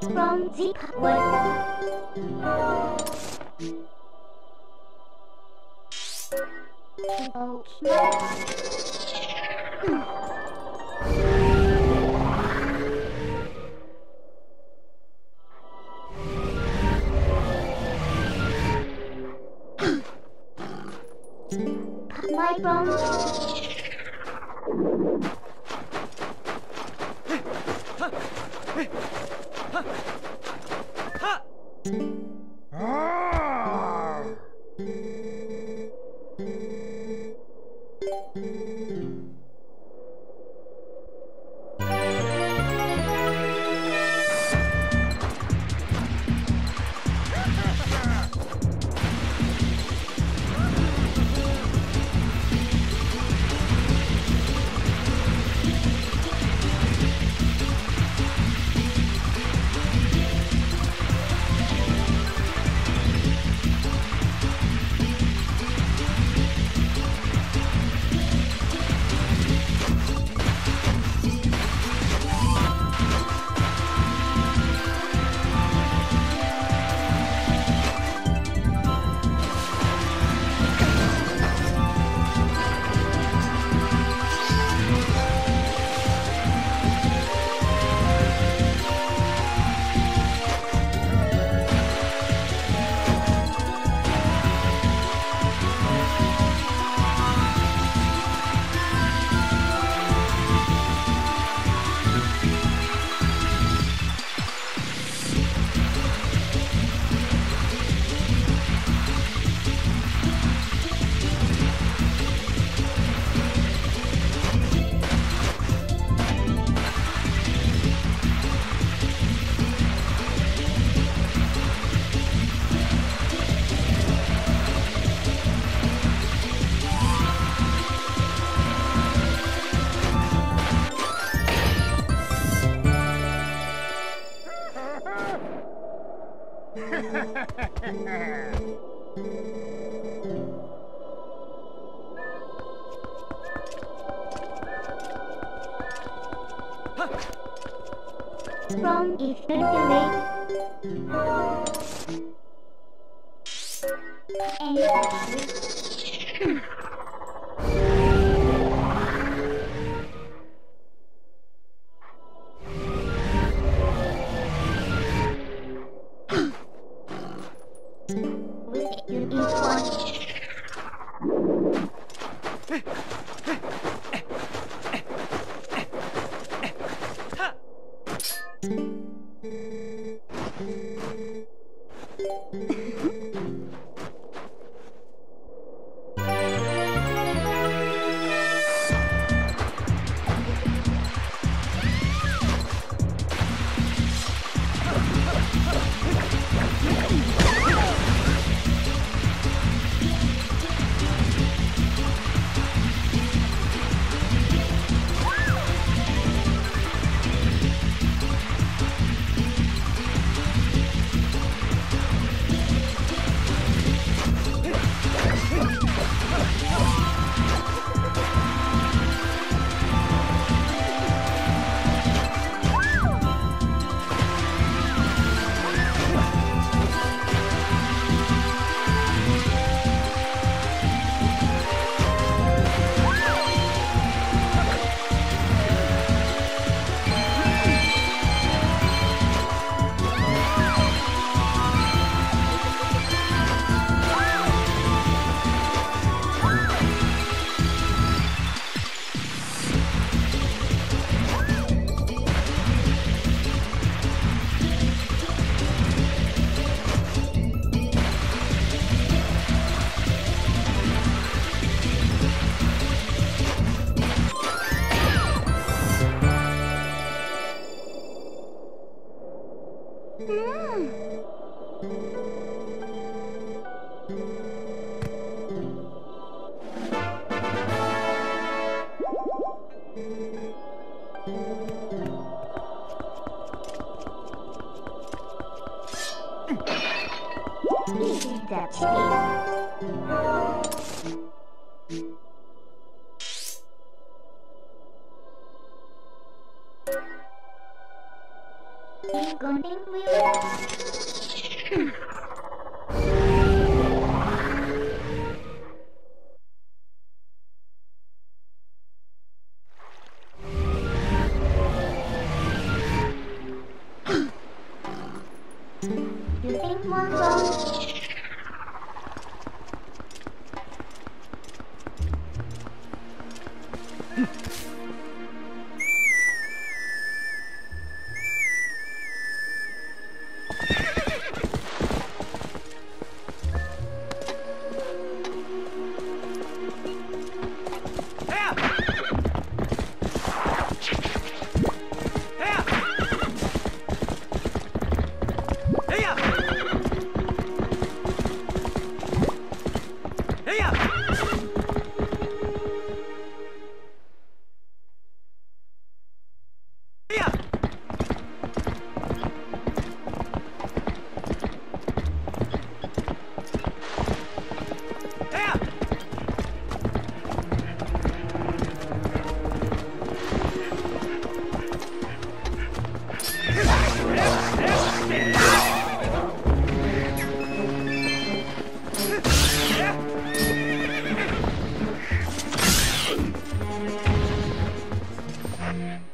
From Zipwood. My Thank you. É Yeah.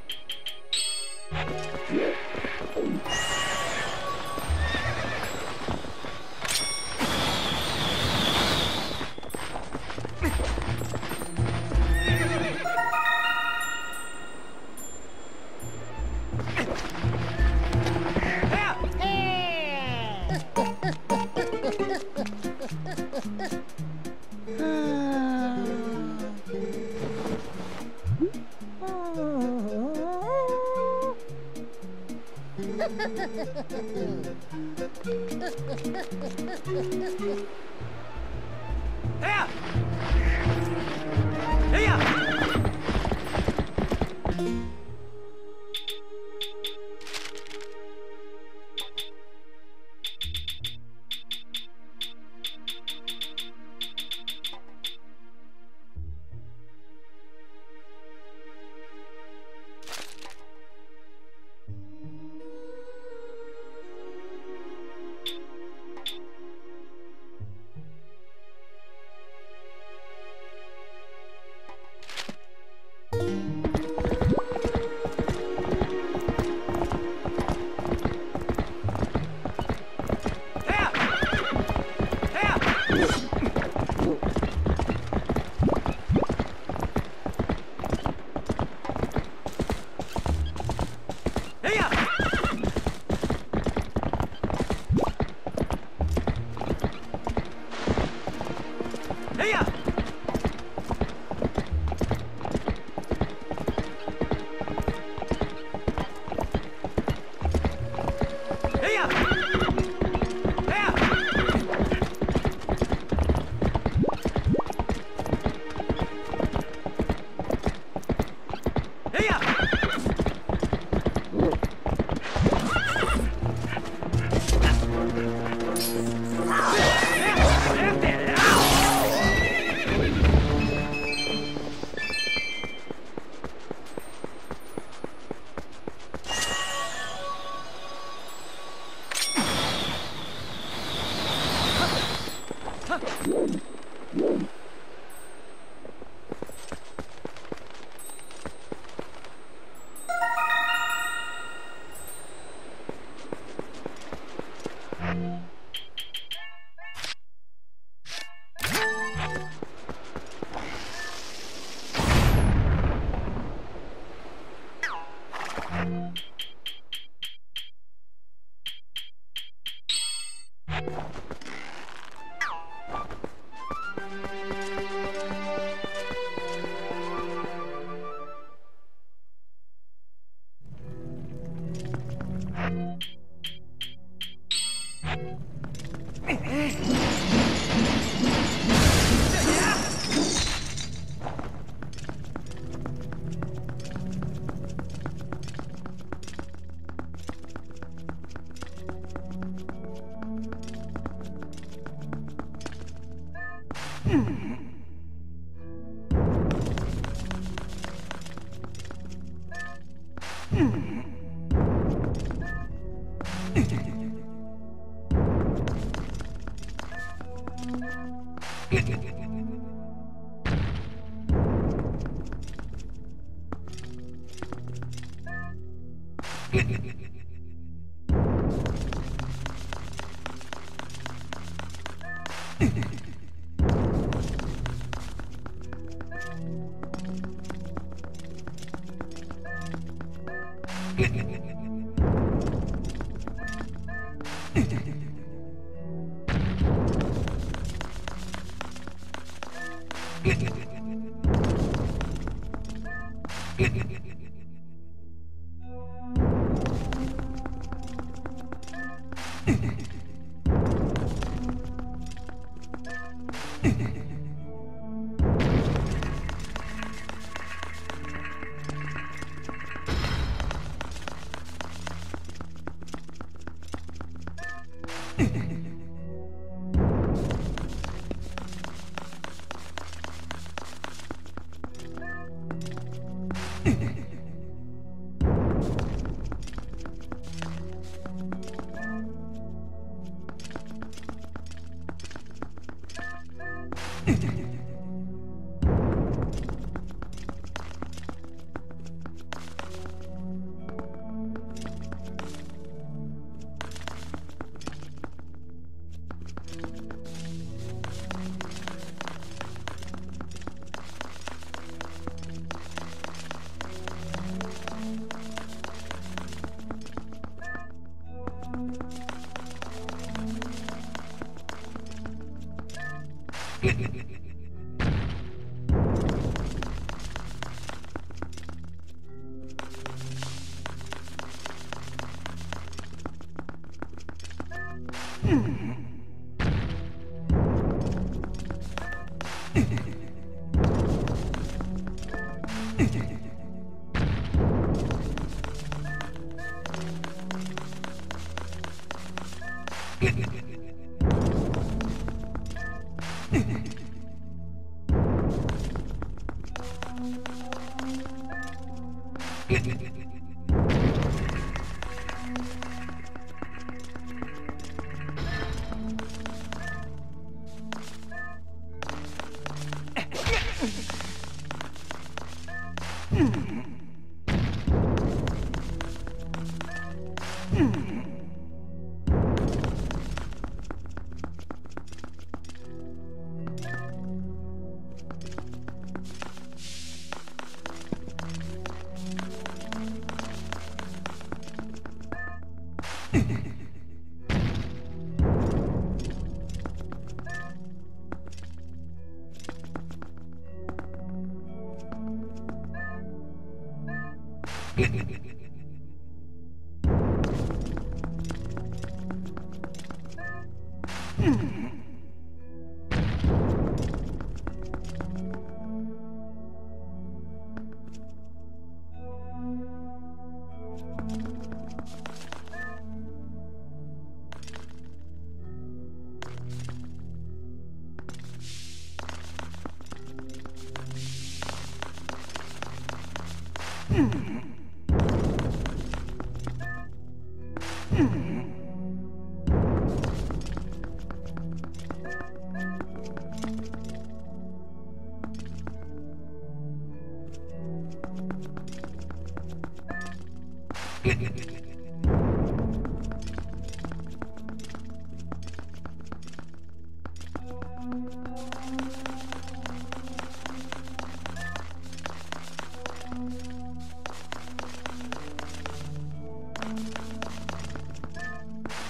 Ha ha ha.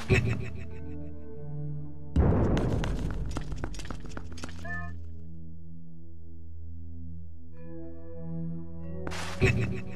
Ha ha ha.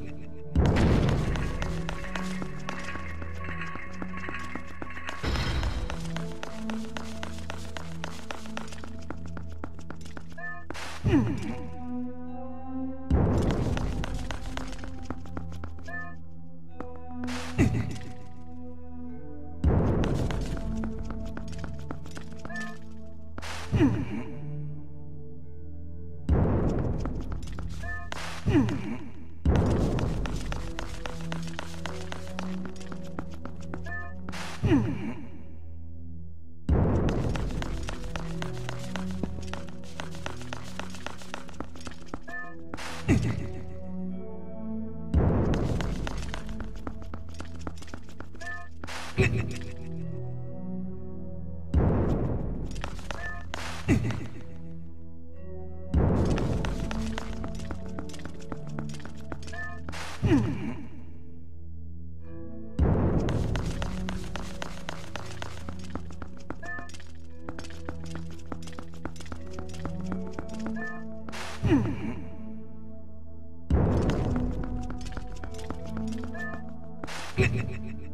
Ha ha ha.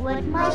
Would my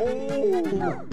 Meet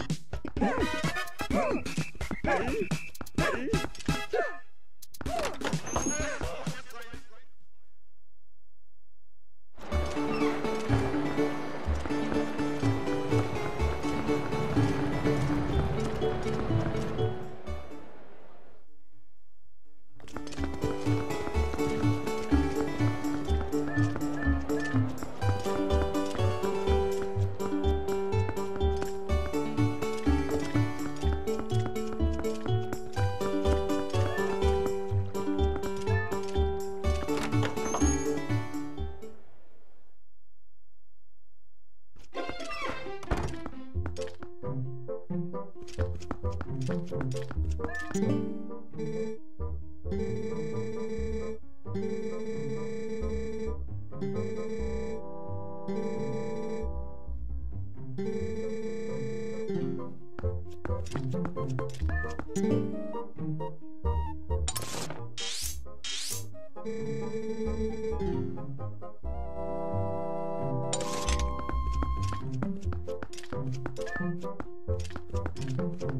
do you? Oh.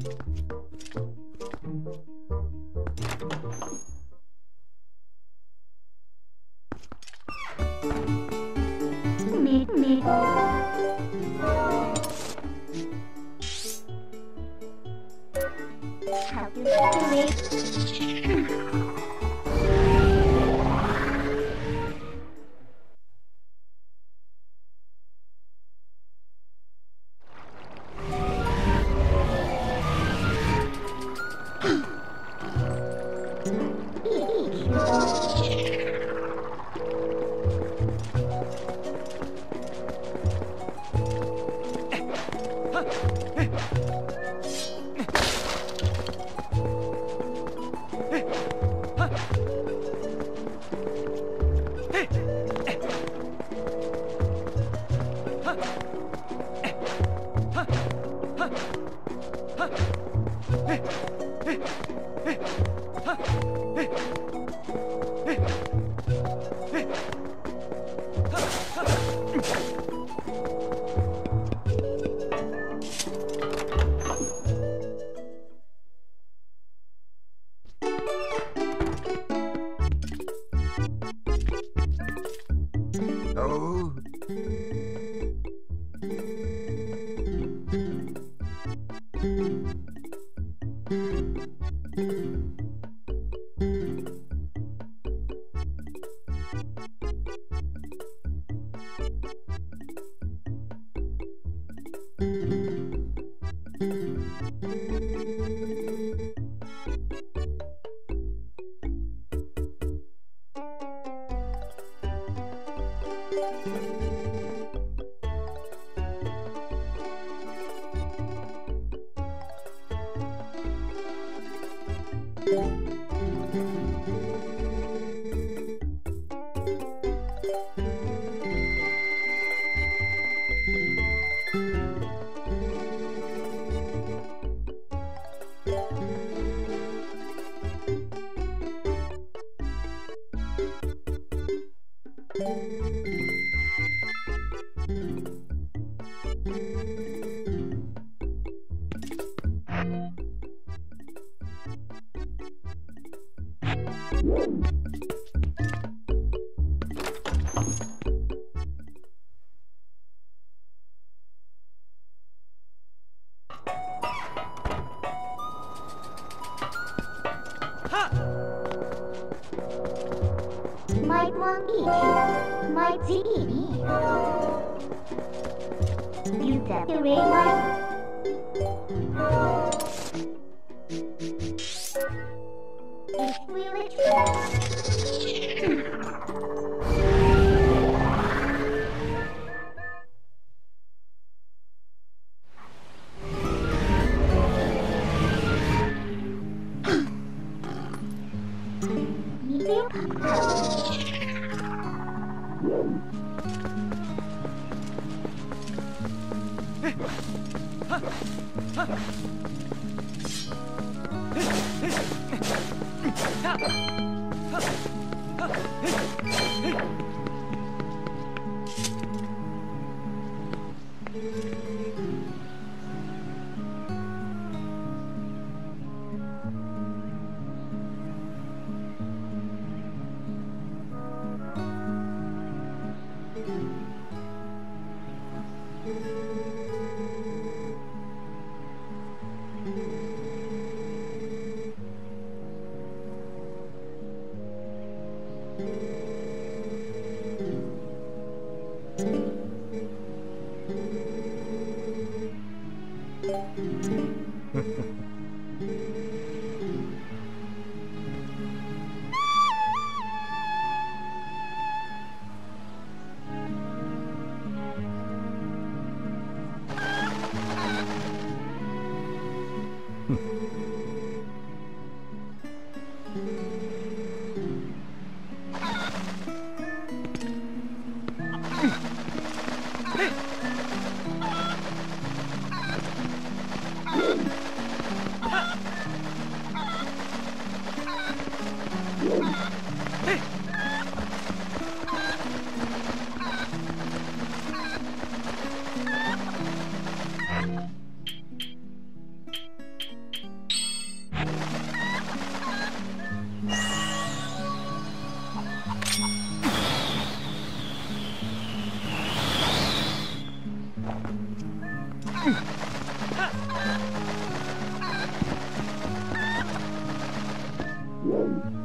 Whoa.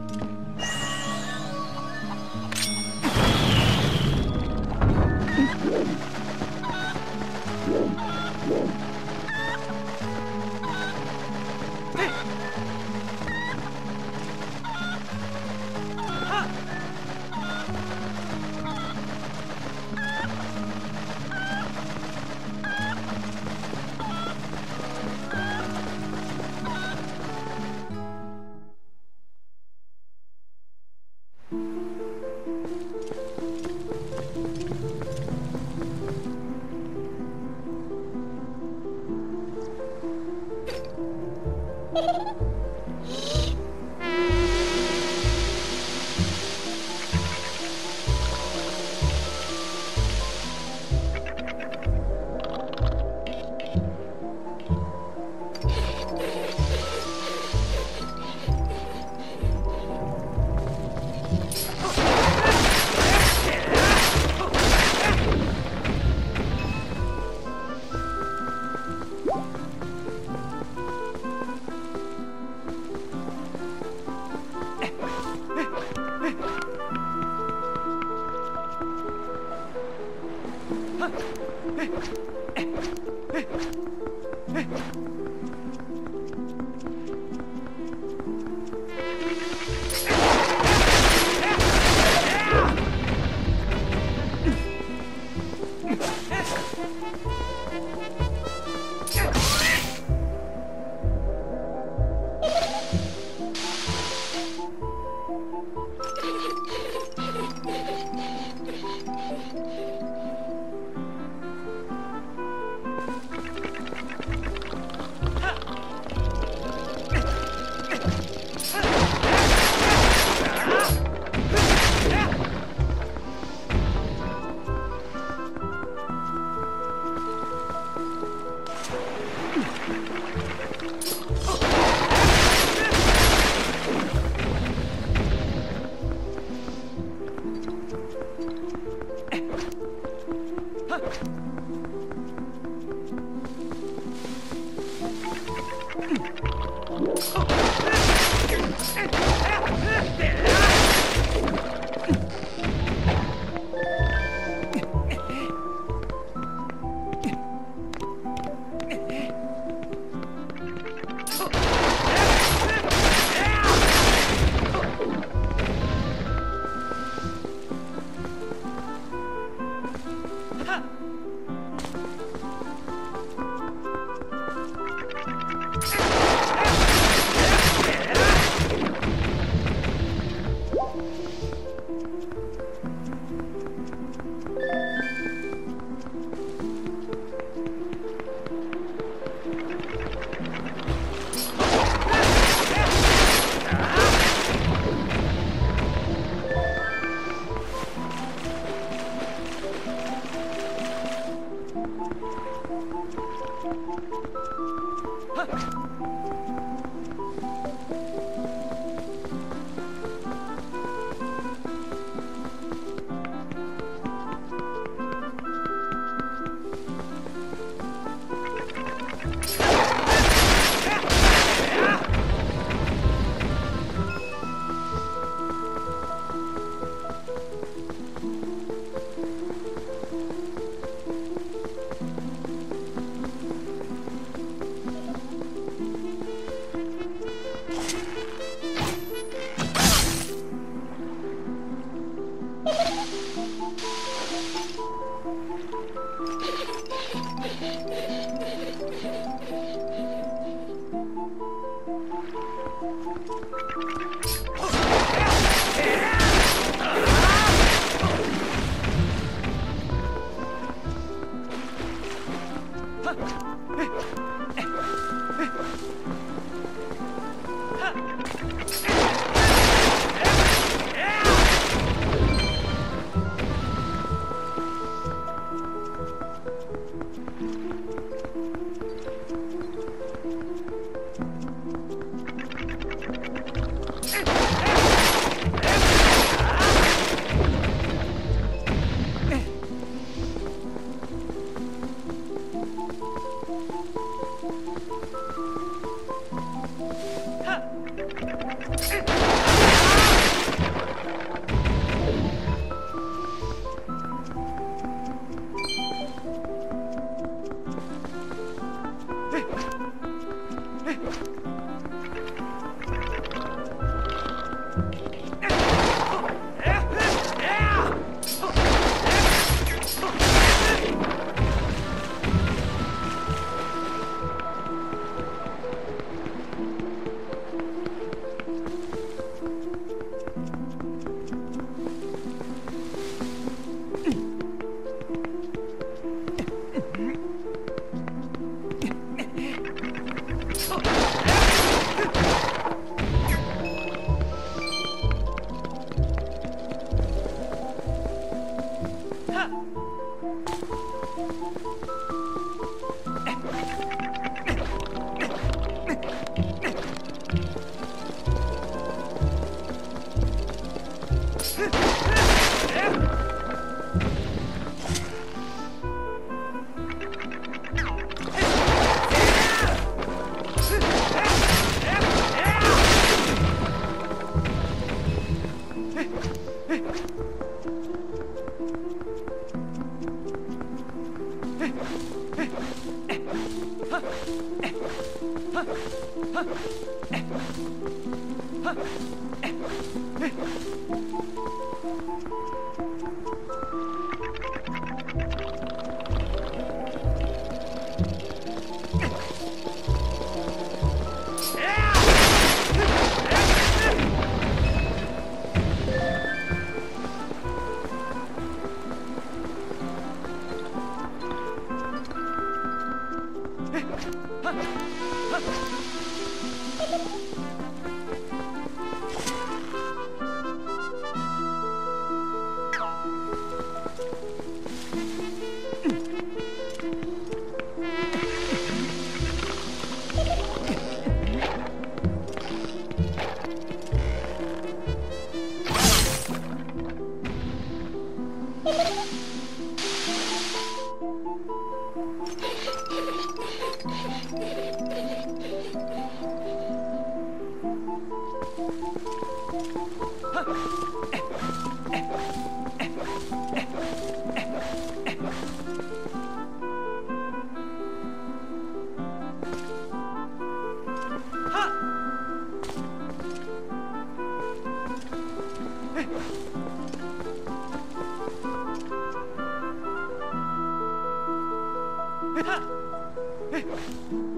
哎哎哎哼哼哎哎哎看，哎。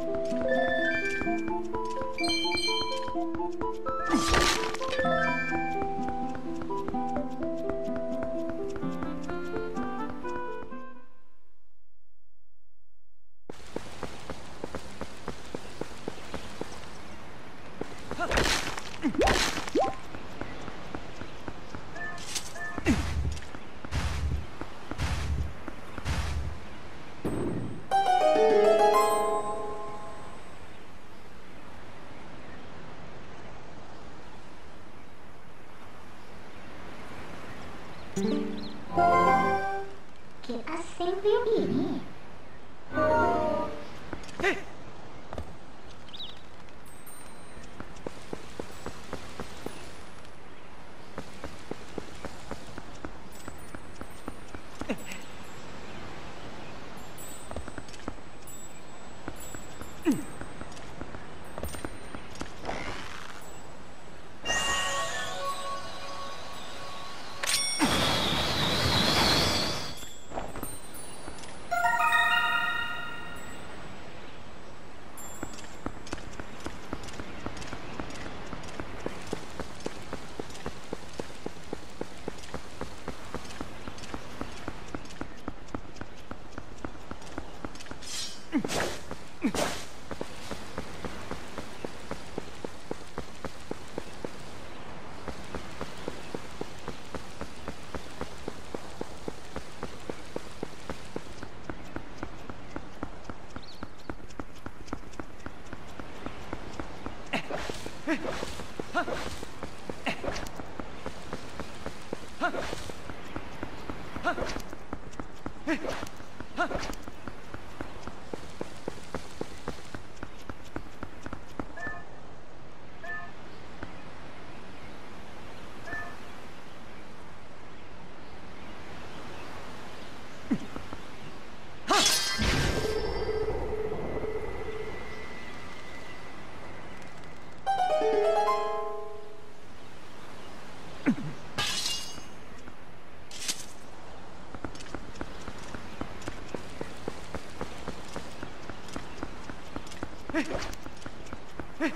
View ini. Ha!